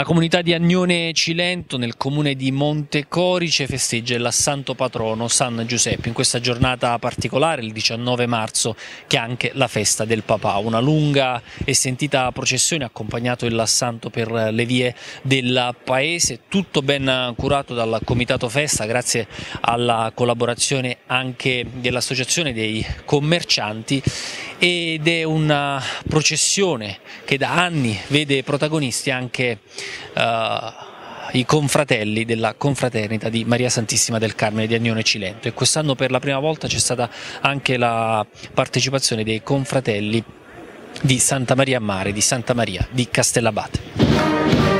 La comunità di Agnone Cilento nel comune di Montecorice festeggia il santo patrono San Giuseppe in questa giornata particolare, il 19 marzo, che è anche la festa del papà. Una lunga e sentita processione ha accompagnato il santo per le vie del paese, tutto ben curato dal comitato festa grazie alla collaborazione anche dell'associazione dei commercianti ed è una processione che da anni vede protagonisti anche i confratelli della confraternita di Maria Santissima del Carmine di Agnone Cilento e quest'anno per la prima volta c'è stata anche la partecipazione dei confratelli di Santa Maria Mare, di Santa Maria di Castellabate.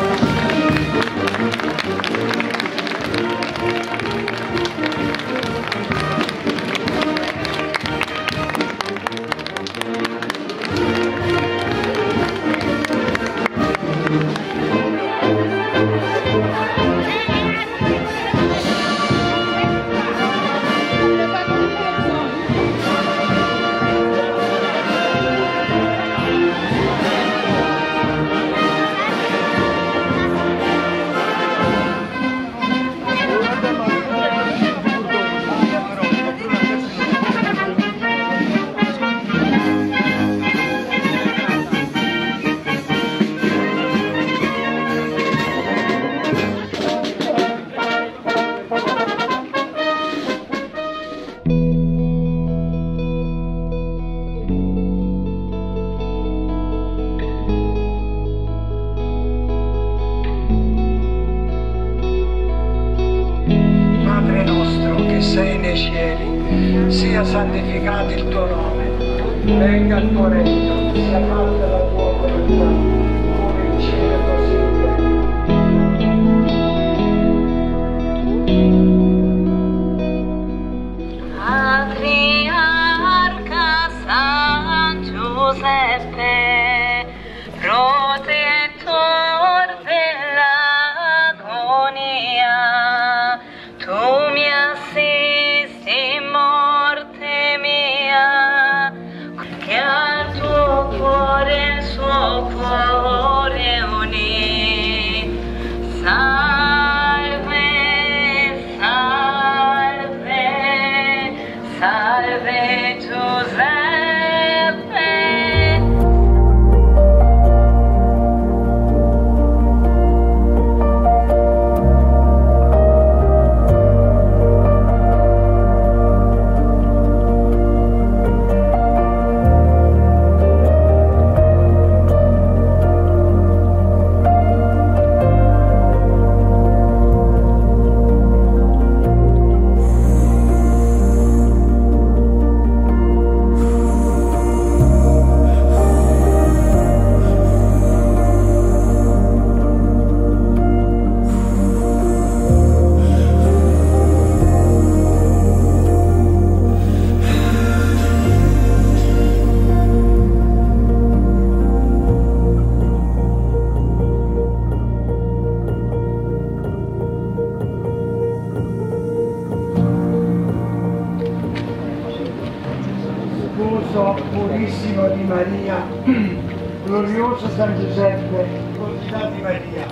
Glorioso San Giuseppe, confidato di Maria,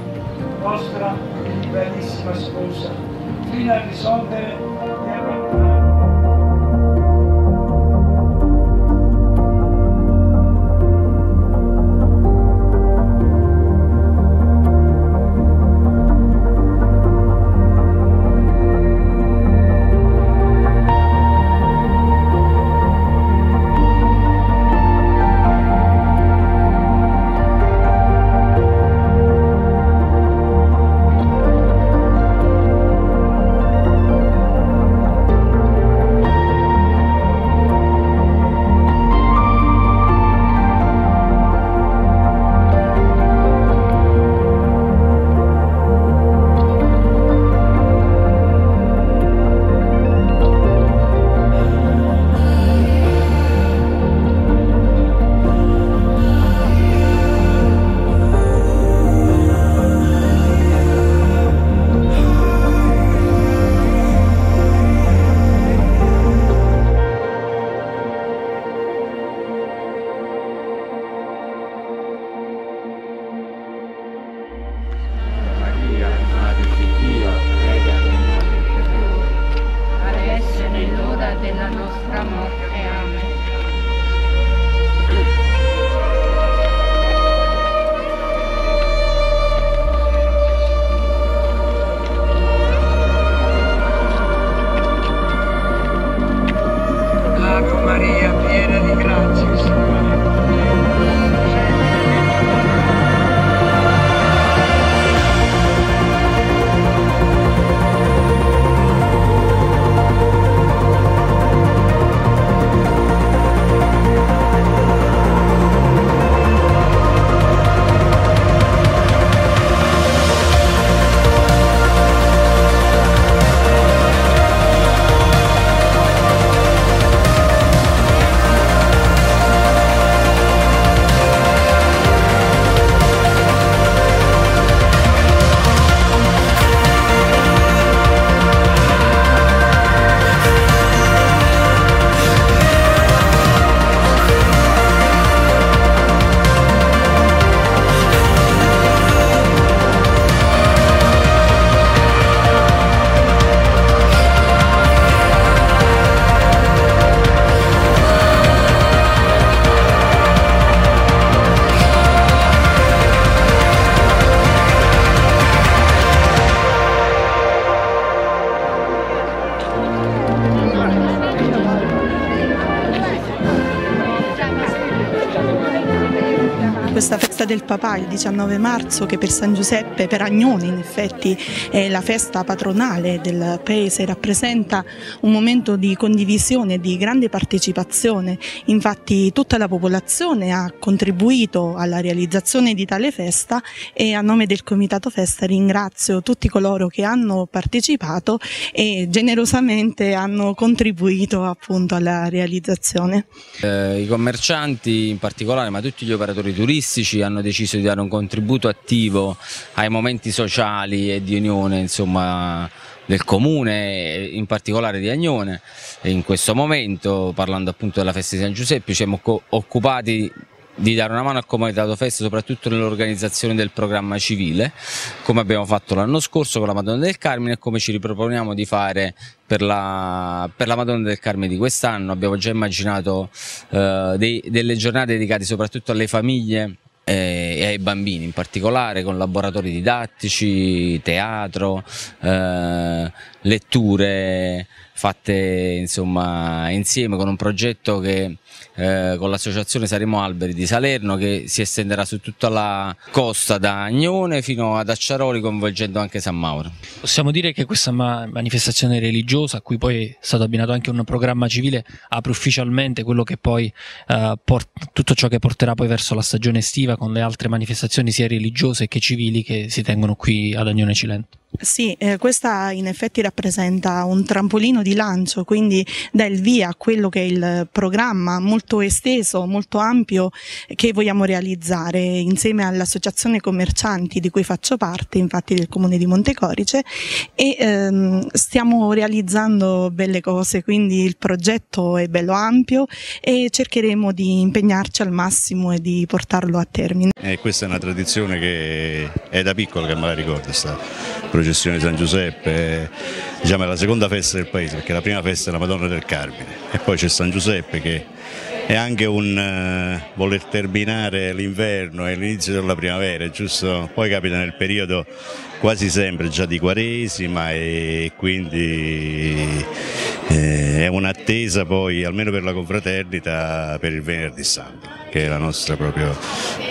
vostra bellissima sposa, fino a risolvere Questa festa del papà il 19 marzo che per San Giuseppe, per Agnone in effetti è la festa patronale del paese, rappresenta un momento di condivisione di grande partecipazione. Infatti tutta la popolazione ha contribuito alla realizzazione di tale festa e a nome del Comitato Festa ringrazio tutti coloro che hanno partecipato e generosamente hanno contribuito appunto alla realizzazione. Eh, I commercianti in particolare, ma tutti gli operatori turistici hanno deciso di dare un contributo attivo ai momenti sociali e di unione insomma, del comune, in particolare di Agnone. E in questo momento, parlando appunto della festa di San Giuseppe, ci siamo occupati di dare una mano al Comitato Festa soprattutto nell'organizzazione del programma civile, come abbiamo fatto l'anno scorso con la Madonna del Carmine e come ci riproponiamo di fare per la, per la Madonna del Carmine di quest'anno. Abbiamo già immaginato eh, dei- delle giornate dedicate soprattutto alle famiglie e ai bambini in particolare con laboratori didattici, teatro, eh, letture fatte insomma insieme con un progetto che eh, con l'associazione Saremo Alberi di Salerno che si estenderà su tutta la costa da Agnone fino ad Acciaroli coinvolgendo anche San Mauro. Possiamo dire che questa ma- manifestazione religiosa, a cui poi è stato abbinato anche un programma civile, apre ufficialmente quello che poi eh, tutto ciò che porterà poi verso la stagione estiva con le altre manifestazioni sia religiose che civili che si tengono qui ad Agnone Cilento. Sì, eh, questa in effetti rappresenta un trampolino di lancio, quindi dà il via a quello che è il programma molto esteso, molto ampio che vogliamo realizzare insieme all'associazione commercianti di cui faccio parte, infatti del comune di Montecorice e ehm, stiamo realizzando belle cose, quindi il progetto è bello ampio e cercheremo di impegnarci al massimo e di portarlo a termine. E questa è una tradizione che è da piccolo che me la ricordo, sta processione di San Giuseppe, diciamo, è la seconda festa del paese perché la prima festa è la Madonna del Carmine e poi c'è San Giuseppe che è anche un eh, voler terminare l'inverno e l'inizio della primavera, giusto? Poi capita nel periodo quasi sempre già di Quaresima e quindi è un'attesa poi almeno per la confraternita per il venerdì santo che è la nostra proprio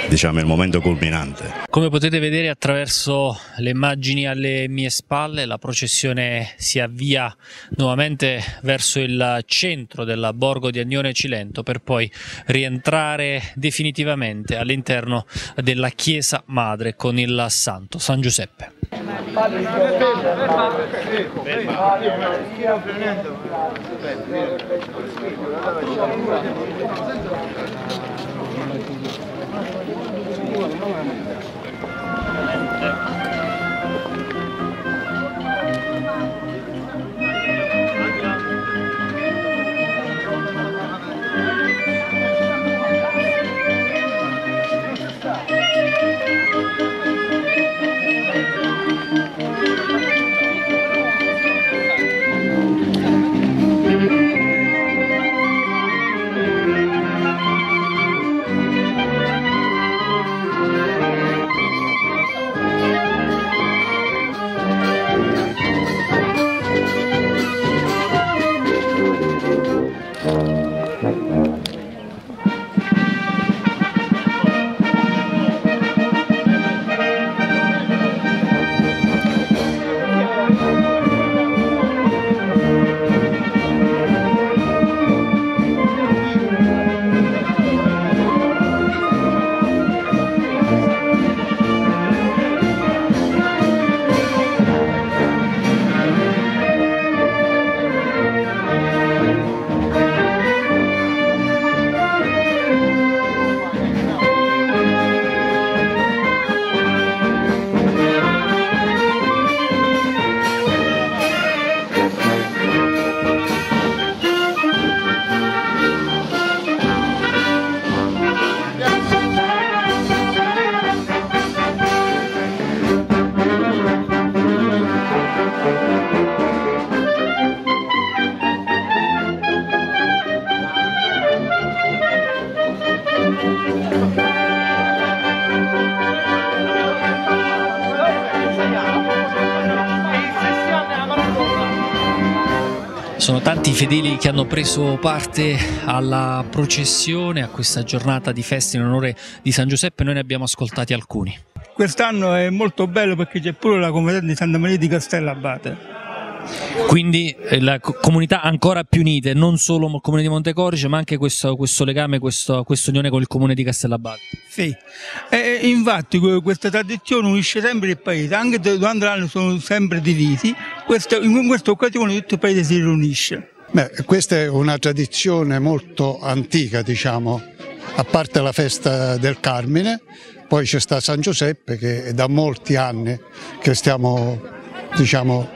diciamo il momento culminante. Come potete vedere attraverso le immagini alle mie spalle, la processione si avvia nuovamente verso il centro del borgo di Agnone Cilento per poi rientrare definitivamente all'interno della chiesa madre con il santo San Giuseppe. Fedeli che hanno preso parte alla processione, a questa giornata di festa in onore di San Giuseppe, noi ne abbiamo ascoltati alcuni. Quest'anno è molto bello perché c'è pure la comunità di Santa Maria di Castellabate. Quindi eh, la co- comunità ancora più unite, non solo il comune di Montecorice, ma anche questo, questo legame, questa unione con il comune di Castellabate. Sì. E infatti que- questa tradizione unisce sempre il paese, anche durante l'anno sono sempre divisi, questa- in questa occasione tutto il paese si riunisce. Beh, questa è una tradizione molto antica, diciamo, a parte la festa del Carmine, poi c'è sta San Giuseppe che è da molti anni che stiamo, diciamo,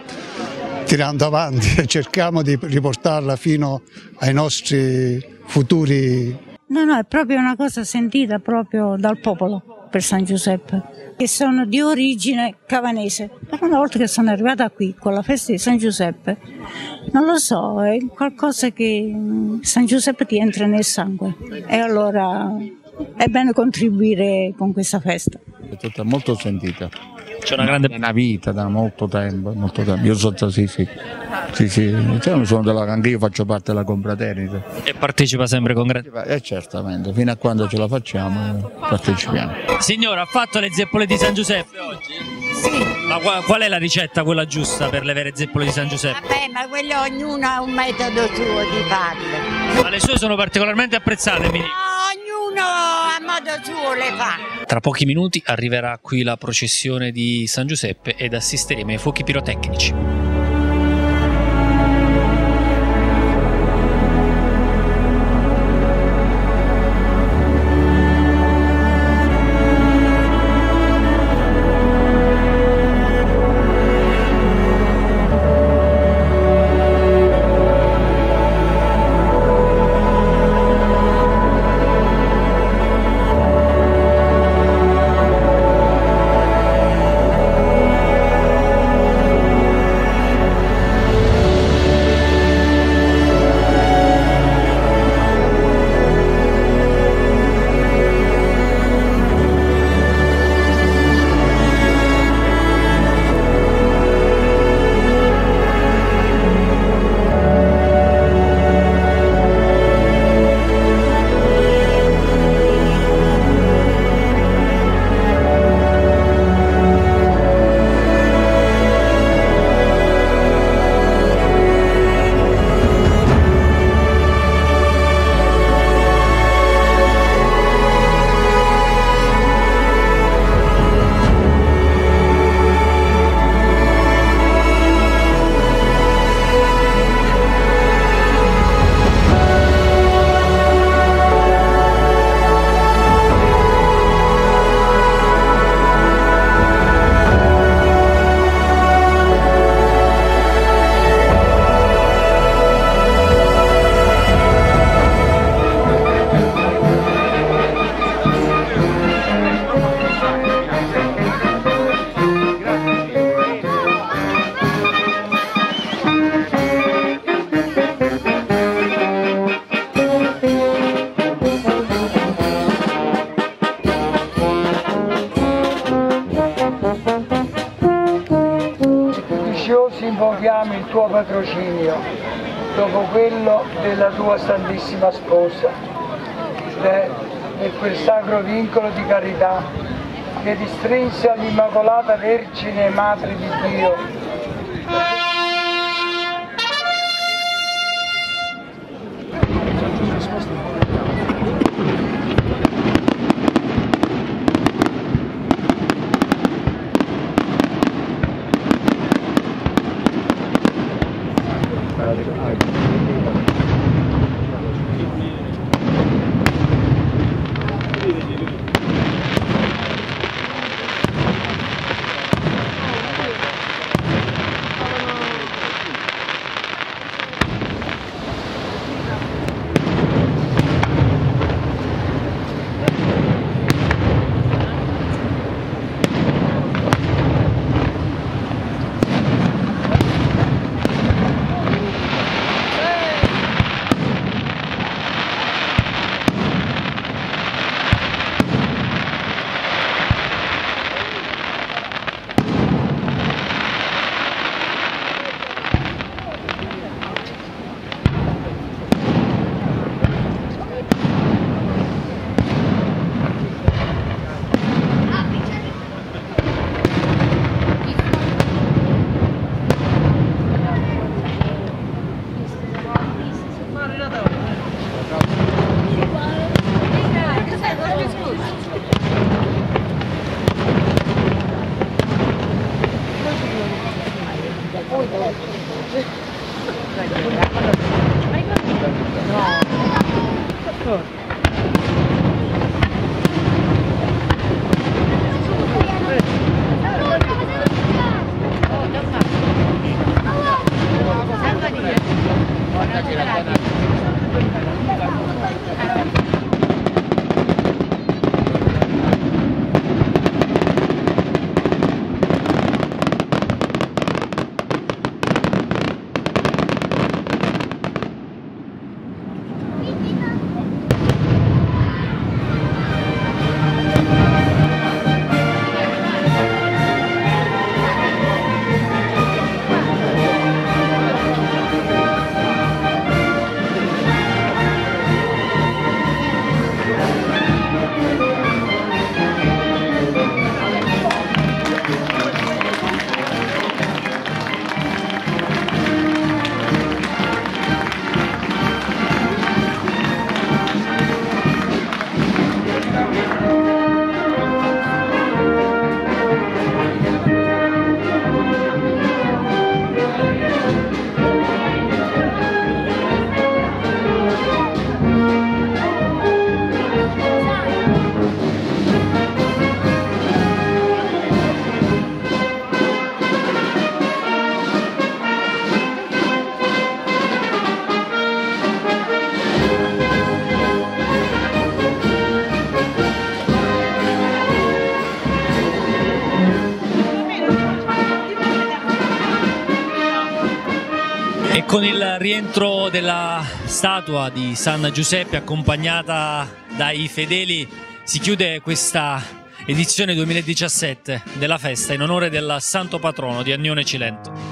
tirando avanti e cerchiamo di riportarla fino ai nostri futuri No, no, è proprio una cosa sentita proprio dal popolo per San Giuseppe, che sono di origine cavanese. Ma una volta che sono arrivata qui con la festa di San Giuseppe, non lo so, è qualcosa che San Giuseppe ti entra nel sangue e allora è bene contribuire con questa festa. È tutta molto sentita. C'è una grande È una vita da molto tempo, molto tempo. Io sono sì, sì. Sì, sì. Cioè, sono della, anche io faccio parte della confraternita. e partecipa sempre con grande. E certamente, fino a quando ce la facciamo partecipiamo. Signora, ha fatto le zeppole di San Giuseppe oggi? Sì, Ma qua- qual è la ricetta, quella giusta per le vere zeppole di San Giuseppe? vabbè, ma quello ognuno ha un metodo suo di farle. Ma le sue sono particolarmente apprezzate, mi dica. Ognuno a modo suo le fa. Tra pochi minuti arriverà qui la processione di San Giuseppe ed assisteremo ai fuochi pirotecnici. Patrocinio. dopo quello della tua Santissima Sposa, e quel sacro vincolo di carità che ti strinse all'Immacolata Vergine Madre di Dio con il rientro della statua di San Giuseppe accompagnata dai fedeli si chiude questa edizione 2017 della festa in onore del santo patrono di Agnone Cilento.